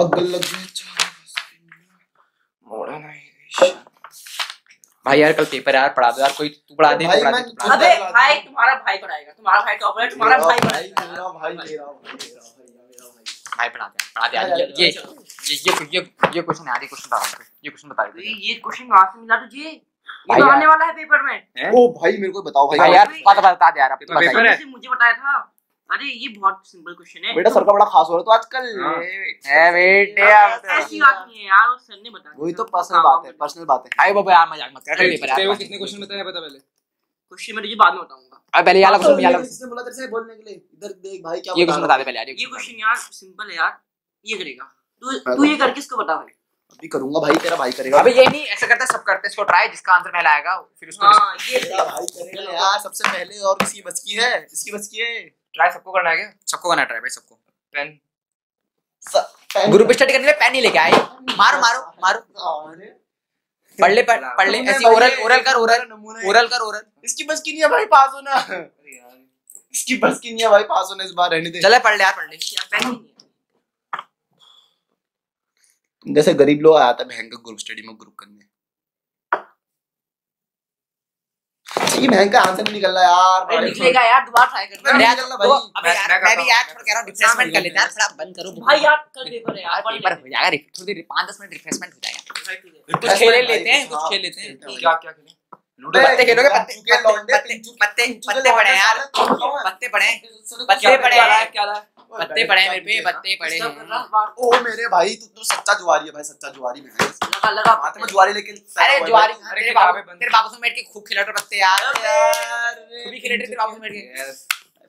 आग लग गई मॉडर्नाइजेशन भाई यार कल पेपर यार पढ़ा दो यार कोई तू पढ़ा दे भाई, पढ़ा दे। मैं अबे भाई तुम्हारा भाई पढ़ाएगा तुम्हारा भाई टॉपर है तुम्हारा भाई भाई पढ़ाएगा। मेरा भाई मेरा भाई मेरा भाई मेरा भाई। भाई पढ़ा दे पढ़ा दे यार ये ये ये ये ये क्वेश्चन यार ये क्वेश्चन बता रहा हूँ ये क्वेश्चन बता दे। ये क्वेश्चन कहाँ से मिला तुझे? ये तो आने वाला है पेपर में। ओ भाई मेरे को बताओ भाई। यार बता बता दे यार अब तो पेपर है। मुझे बताया था। अरे ये बहुत सिंपल क्वेश्चन है। बेटा सर का बड़ा खास हो रहा है तो आजकल हाँ। है बेटे ऐसी बात नहीं है यार वो सर ने बताया वही तो पर्सनल बात है पर्सनल बात है। आई बाबा यार मज़ाक मत कर पेपर तेरे को कितने क्वेश्चन बताया पता पहले? क्वेश्चन मैं तुझे बाद में बताऊँगा। अब पहले यार क्वेश्चन यार किसने बोला तेरे से बोलने के लिए। इधर देख भाई क्या ये क्वेश्चन बता दे पहले यार ये क्वेश्चन यार सिंपल है यार। ये करेगा। तू तू ये करके इसको बता भाई? अभी करूँगा भाई तेरा भाई करेगा। अबे ये नहीं ऐसा करते सब करते इसको ट्राई जिसका आंसर पहले आएगा फिर उसको हाँ ये तेरा भाई करेगा यार सबसे पहले और इसकी बस की है? इसकी बस की है? ट्राई सबको करना है क्या? सबको करना ट्राई भाई सबको। पेन ग्रुप स्टडी करने के लिए पेन ही लेके आए। मारो मारो मारो। पढ़ ले पढ़ ले। ऐसी ओरल ओरल कर ओरल ओरल कर ओरल इसकी बस की नहीं है भाई पास होना। इसकी बस की नहीं है भाई पास होने इस बार रहने दे। चले पढ़ ले यार पढ़ ले। नहीं जैसे गरीब लोग आया था बहन का ग्रुप स्टडी में ग्रुप करने। ये बहन का आंसर नहीं निकल रहा यार निकलेगा यार दोबारा ट्राई मैं करना निकलना तो भाई। अबे मैं- यार मैं मैं भी यार हूँ। थोड़ा कह रहा हूँ रिफ्रेशमेंट कर लेते हैं यार थोड़ा बंद करो भाई यार कल पेपर है यार पेपर ले। हो जाएगा थोड़ी देर पाँच दस मिनट रिफ्रेशमेंट हो जाएगा भाई दे। कुछ खेले भाई, लेते हैं कुछ हाँ, खेल लेते हैं क्या क्या खेलें लूडो पत्ते खेलोगे पत्ते पत्ते पत्ते पड़े हैं यार है? पत्ते पड़े हैं पत्ते पड़े क्या हैं। क्या पत्ते पड़े मेरे पे पत्ते पड़े। ओ मेरे भाई तू तू सच्चा जुआरी है भाई सच्चा जुआरी में है लगा लगा हाथ में जुआरी लेके अरे जुआरी तेरे बाबू बंद। तेरे बाबू से बैठ के खूब खिला रहे पत्ते यार। यार तू भी खिला तेरे बाबू से बैठ के अरे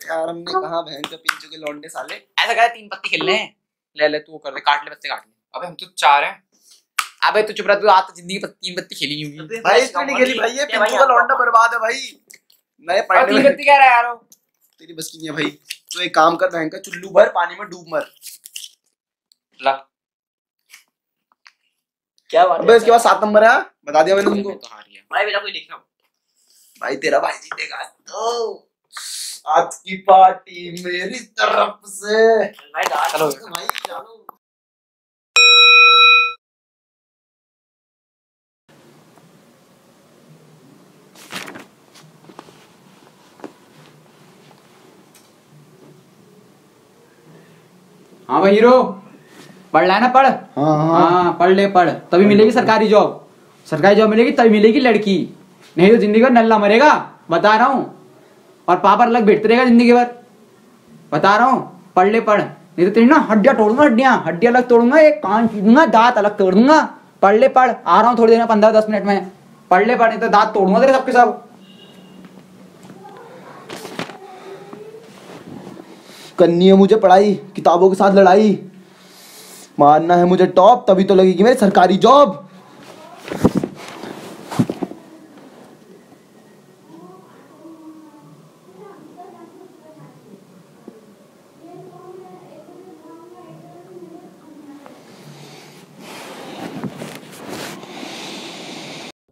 यार हमने कहा बहन का पिंचू के लौंडे साले? ऐसा कर तीन पत्ते खेलने हैं। ले ले तू कर। दे काट ले पत्ते काट ले। अबे हम तो चार हैं। अबे तू चुप रह तू आज तो ज़िंदगी में तीन पत्ती खेली नहीं होगी भाई मैं इतनी नहीं खेली भाई ये पिंचू का लौंडा बर्बाद है भाई। नए पढ़ने तीन पत्ती कह रहा है यार तेरी बस की नहीं है भाई। तू एक काम कर भयंकर चुल्लू भर पानी में डूब मर। ला। क्या बात अबे इसके बाद सात नंबर है बता दिया मैंने तुमको तो हार गया। भाई मेरा कोई लिखा भाई तेरा भाई जीतेगा। तो आज की पार्टी मेरी तरफ़ से। भाई डाल। चलो। भाई जानो हाँ भाई हीरो। पढ़ ला ना पढ़। हाँ हाँ। पढ़ ले पढ़। तभी मिलेगी सरकारी जॉब। सरकारी जॉब मिलेगी तभी मिलेगी लड़की। नहीं तो ज़िंदगी भर नल्ला मरेगा बता रहा हूँ। और पापा अलग बैठते रहेगा ज़िंदगी भर। बता रहा हूँ पढ़ ले पढ़। नहीं तो तेरी ना हड्डियाँ तोड़ूँगा हड्डियाँ। हड्डियाँ अलग तोड़ूँगा एक कान दूँगा दांत अलग तोड़ दूँगा पढ़ ले पढ़। आ रहा हूँ थोड़ी देर में पंद्रह दस मिनट में। पढ़ ले पढ़ नहीं तो दांत तोड़ूँगा तेरे सबके सब। करनी है मुझे पढ़ाई, किताबों के साथ लड़ाई मारना है मुझे टॉप, तभी तो लगेगी मेरी सरकारी जॉब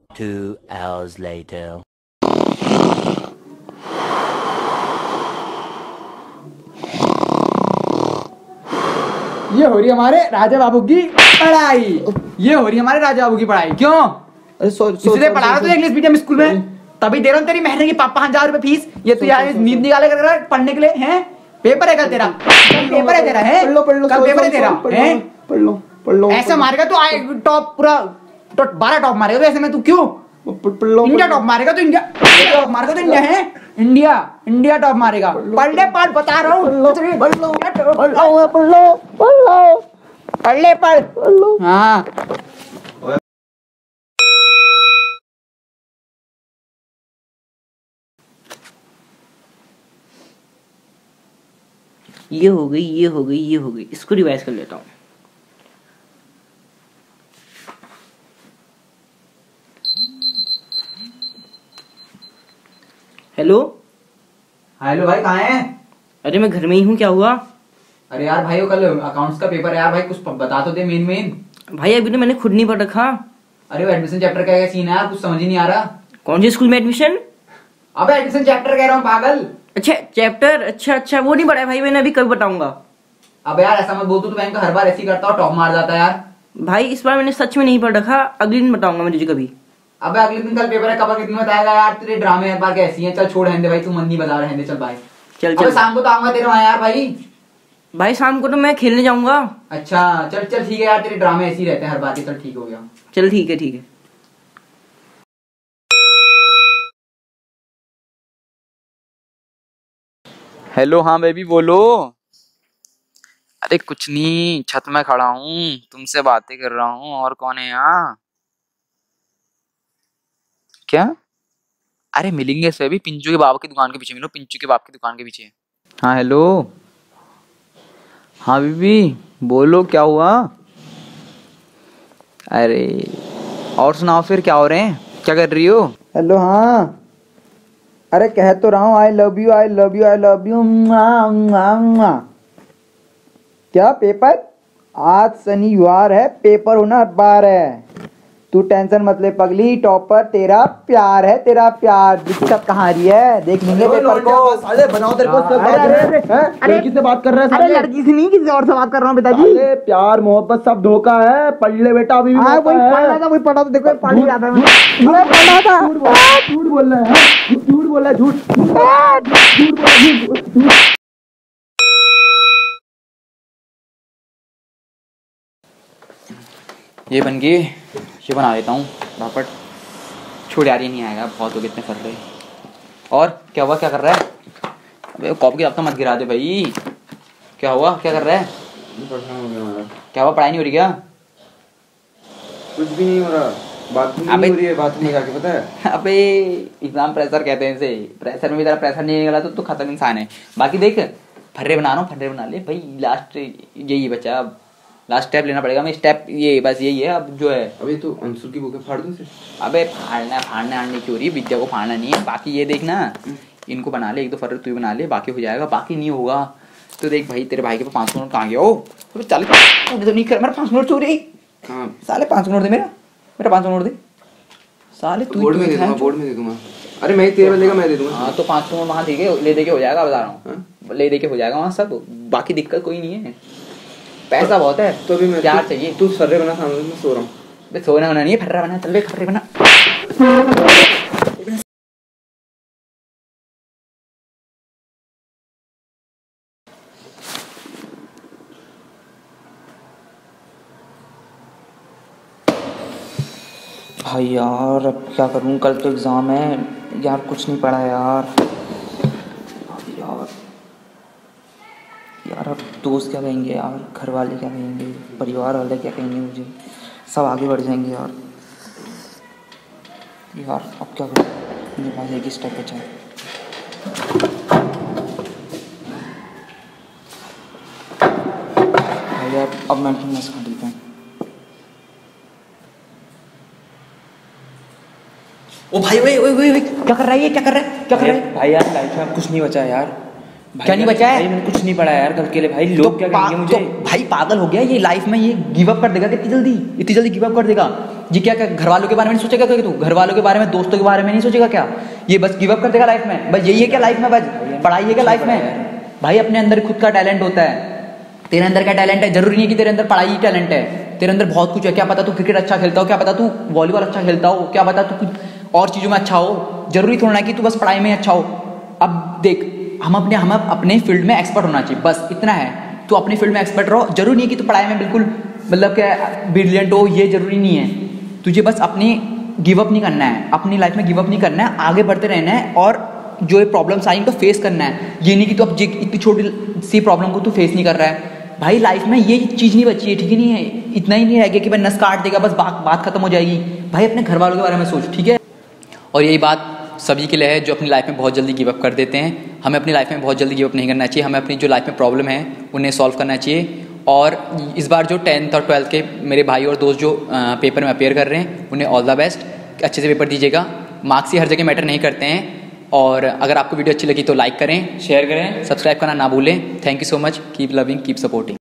Two hours later. ये हो रही हमारे राजा बाबू की पढ़ाई। ये हो रही हमारे राजा बाबू की पढ़ाई। क्यों? इसलिए पढ़ा रहा था इंग्लिश मीडियम स्कूल में? तभी दे रहा हूँ तेरी महीने की पापा हज़ार रुपए फ़ीस ये तो यार नींद निकाले कर रहा है पढ़ने के लिए हैं? पेपर है कल तेरा। पेपर है तेरा है? पढ़ लो पढ़ लो कल पेपर है तेरा हैं? पढ़ लो पढ़ लो ऐसे मारेगा तो टॉप पूरा बारह टॉप मारेगा तो ऐसे में तू क्यों? इंडिया टॉप मारेगा तो इंडिया टॉप मारेगा तो इंडिया है इंडिया इंडिया टॉप मारेगा पढ़ ले पढ़ बता रहा हूँ पढ़ लो पढ़ लो पढ़ लो पढ़ लो पढ़ ले पढ़ हाँ ये हो गई ये हो गई ये हो गई। इसको रिवाइज कर लेता हूँ हेलो हेलो भाई कहाँ है? अरे मैं घर में ही हूँ क्या हुआ? अरे यार भाई वो कल अकाउंट्स का पेपर है यार भाई कुछ बता तो दे मेन मेन भाई अभी तो मैंने खुद नहीं पढ़ रखा। अरे वो एडमिशन चैप्टर का क्या सीन है यार? कुछ समझ ही नहीं आ रहा। कौन से स्कूल में एडमिशन अब एडमिशन चैप्टर कह रहा हूँ पागल। अच्छा चैप्टर अच्छा अच्छा वो नहीं पढ़ा भाई मैंने अभी कभी बताऊँगा। अब यार ऐसा मत बोल तू तो बैंक हर बार ऐसे करता हूँ टॉप मार जाता है यार। भाई इस बार मैंने सच में नहीं पढ़ रखा अगले दिन बताऊँगा मैं तुझे कभी। अबे अगले दिन कल पेपर है कब कितने बताएगा यार तेरे ड्रामे हर बार कैसी हैं चल छोड़ दे भाई तू मन नहीं बता रहने दे चल भाई चल चल। शाम को तो आऊँगा तेरे वहाँ यार भाई। भाई शाम को तो मैं खेलने जाऊँगा। अच्छा चल चल ठीक है यार तेरे ड्रामे ऐसे ही रहते हैं हर बार चल ठीक हो गया। चल ठीक है ठीक है। हेलो हाँ बेबी बोलो। अरे कुछ नहीं छत में खड़ा हूँ तुमसे बातें कर रहा हूँ और कौन है यहाँ? क्या? अरे, मिलेंगे से भी पिंचू के बाबा की दुकान के पीछे, मिलो, पिंचू के बाप की दुकान के पीछे। हाँ हेलो हाँ बीबी, बोलो, क्या हुआ? अरे, और सुनाओ फिर, क्या हो रहे हैं? क्या कर रही हो? हेलो हाँ। अरे, कह तो रहा हूँ I love you I love you I love you क्या पेपर आज शनिवार है पेपर होना हर बार है। तू टेंशन मत ले पगली टॉपर तेरा प्यार है तेरा प्यार। दिक्कत कहाँ रही है? देख लेंगे पेपर को साले बनाओ तेरे को लड़की से बात। कर रहे हैं अरे लड़की से नहीं किसी और से बात कर रहा हूँ पिताजी। साले प्यार मोहब्बत सब धोखा है पढ़ ले बेटा अभी भी हाँ वही पढ़ा था वही पढ़ा था देखो पानी आता है झूठ पढ़ा था। झूठ बोल रहा है झूठ बोल रहा है झूठ। झूठ बोल रहा है, ये बन गए ये बना देता हूँ बापट छोड़ यार ये नहीं आएगा बहुत हो गए इतने कर रहे और क्या हुआ क्या कर रहा है? अबे कॉप की तो मत गिरा दे भाई। क्या हुआ क्या कर रहा है? क्या हुआ पढ़ाई नहीं हो रही क्या? कुछ भी नहीं हो रहा। अबे- नहीं हो रही है बाथरूम में जाके पता है? अबे एग्ज़ाम प्रेशर कहते हैं इसे। प्रेशर में भी तेरा प्रेशर नहीं निकला तो तू खत्म इंसान है। बाकी देख फर्रे बना रहा हूँ फर्रे बना ले। भाई लास्ट यही बचा। अब लास्ट स्टेप लेना पड़ेगा। मैं स्टेप ये बस यही है। अब जो है अबे तू अंशुल की बुक फाड़ दो अबे फाड़ना फाड़ना आड़ने की हो रही विद्या को फाड़ना नहीं है। बाकी ये देखना इनको बना ले। एक दो फर्रे तू बना ले। बाकी हो जाएगा। बाकी नहीं होगा। तो देख भाई तेरे भाई के पास पाँच सौ नोट कहाँ गया? ओ अरे चालीस तो नहीं कर मेरा पाँच सौ नोट चोरी। हाँ साले पाँच सौ नोट दे मेरा। मेरा पाँच सौ नोट दे। साले तू बोर्ड में दे दूँगा बोर्ड में दे दूँगा। अरे मैं तेरे बदले का मैं दे दूँगा। हाँ तो पाँच सौ नोट वहाँ दे के ले दे के हो जाएगा बता रहा हूँ। ले दे के हो जाएगा वहाँ सब। बाकी दिक्कत कोई नहीं है। पैसा बहुत है। तो अभी मैं प्यार चाहिए। तू सर्रे बना सामने मैं सो रहा हूँ। बे सोना होना नहीं है फर्रा बना चल बे फर्रे बना। भाई यार अब क्या करूँ? कल तो एग्ज़ाम है। यार कुछ नहीं पढ़ा यार। यार अब दोस्त क्या कहेंगे यार घर वाले क्या कहेंगे परिवार वाले क्या कहेंगे मुझे? सब आगे बढ़ जाएँगे यार। यार अब क्या करूँ? मेरे पास एक ही स्टेप बचा है। भाई यार अब मैं अपनी खा लेता हूँ। ओ भाई ओए ओए ओए, क्या कर रहा है ये? क्या कर रहा है? क्या कर रहा है? भाई यार लाइफ में कुछ नहीं बचा यार। क्या नहीं बचा है? मैंने कुछ नहीं पढ़ा यार कल के लिए भाई तो लोग क्या कहेंगे मुझे? तो भाई पागल हो गया ये लाइफ में ये गिव अप कर देगा कितनी जल्दी? इतनी जल्दी गिव अप कर देगा? ये क्या क्या घर वालों के बारे में नहीं सोचेगा क्या तू? घर वालों के बारे में दोस्तों के बारे में नहीं सोचेगा क्या? ये बस गिव अप कर देगा लाइफ में। बस यही है क्या लाइफ में बस? पढ़ाई है क्या लाइफ में? भाई अपने अंदर खुद का टैलेंट होता है। तेरे अंदर क्या टैलेंट है? ज़रूरी नहीं कि तेरे अंदर पढ़ाई ही टैलेंट है। तेरे अंदर बहुत कुछ है। क्या पता तू क्रिकेट अच्छा खेलता हो? क्या पता तू वॉलीबॉल अच्छा खेलता हो? क्या पता तू कुछ और चीज़ों में अच्छा हो? ज़रूरी थोड़ा ना कि तू बस पढ़ाई में अच्छा हो। अब देख हम अपने हम अपने फ़ील्ड में एक्सपर्ट होना चाहिए। बस, इतना है। तो अपने फ़ील्ड में एक्सपर्ट रहो। ज़रूरी नहीं है कि तू पढ़ाई में बिल्कुल मतलब क्या ब्रिलियंट हो, ये ज़रूरी नहीं है। तुझे बस अपनी गिव अप नहीं करना है। अपनी लाइफ में गिव अप नहीं करना है। आगे बढ़ते रहना है और जो ये प्रॉब्लम्स आई उनको फेस करना है। ये नहीं कि तू अब इतनी छोटी सी प्रॉब्लम को तू फेस नहीं कर रहा है। भाई लाइफ में ये चीज़ नहीं बची है, ठीक है नहीं है। इतना ही नहीं रह गया कि भाई नस काट देगा, बस बात बात खत्म हो जाएगी। भाई, अपने घर वालों के बारे में सोच, ठीक है? और यही बात सभी के लिए है जो अपनी लाइफ में बहुत जल्दी गिवअप कर देते हैं। हमें अपनी लाइफ में बहुत जल्दी गिवअप नहीं करना चाहिए। हमें अपनी जो लाइफ में प्रॉब्लम है, उन्हें सॉल्व करना चाहिए। और इस बार जो टेंथ और ट्वेल्थ के मेरे भाई और दोस्त जो पेपर में अपेयर कर रहे हैं, उन्हें ऑल द बेस्ट अच्छे से पेपर दीजिएगा। मार्क्स ही हर जगह मैटर नहीं करते हैं। और अगर आपको वीडियो अच्छी लगी तो लाइक करें शेयर करें सब्सक्राइब करना ना भूलें। Thank you so much keep loving keep supporting